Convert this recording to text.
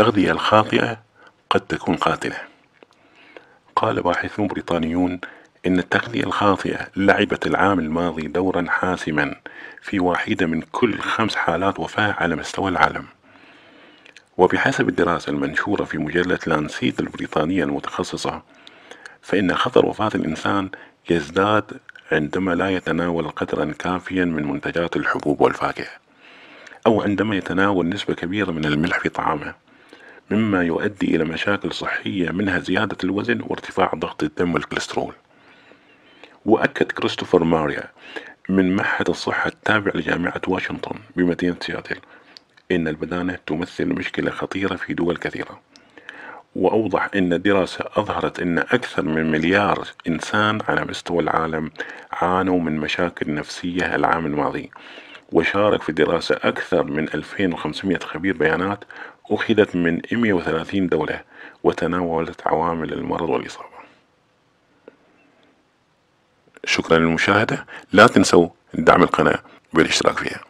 التغذية الخاطئة قد تكون قاتلة. قال باحثون بريطانيون إن التغذية الخاطئة لعبت العام الماضي دورا حاسما في واحدة من كل خمس حالات وفاة على مستوى العالم. وبحسب الدراسة المنشورة في مجلة لانسيت البريطانية المتخصصة فإن خطر وفاة الإنسان يزداد عندما لا يتناول قدرا كافيا من منتجات الحبوب والفاكهة أو عندما يتناول نسبة كبيرة من الملح في طعامه. مما يؤدي إلى مشاكل صحية منها زيادة الوزن وارتفاع ضغط الدم والكوليسترول. وأكد كريستوفر ماريا من معهد الصحة التابع لجامعة واشنطن بمدينة سياتل إن البدانة تمثل مشكلة خطيرة في دول كثيرة. وأوضح أن دراسة أظهرت أن أكثر من مليار إنسان على مستوى العالم عانوا من مشاكل نفسية العام الماضي. وشارك في الدراسة أكثر من 2500 خبير بيانات أخذت من 130 دولة وتناولت عوامل المرض والإصابة. شكرا للمشاهدة. لا تنسوا دعم القناة بالاشتراك فيها.